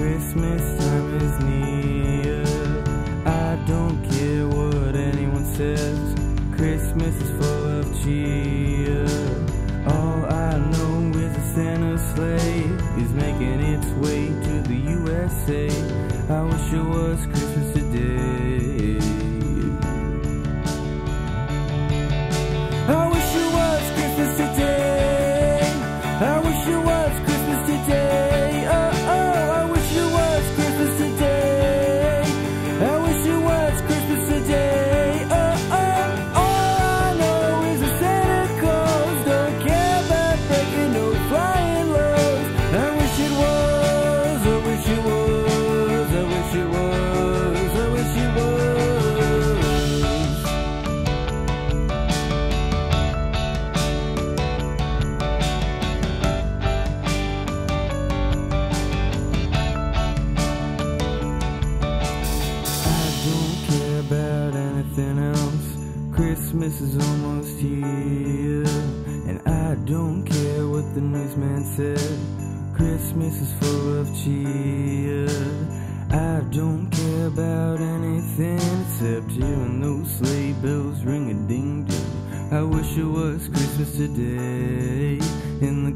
Christmas time is near. I don't care what anyone says. Christmas is full of cheer. All I know is a Santa sleigh is making its way to the USA. I wish it was Christmas today. Christmas is almost here And I don't care what the newsman said. Christmas is full of cheer. I don't care about anything except hearing those sleigh bells ring a ding ding I wish it was Christmas today in the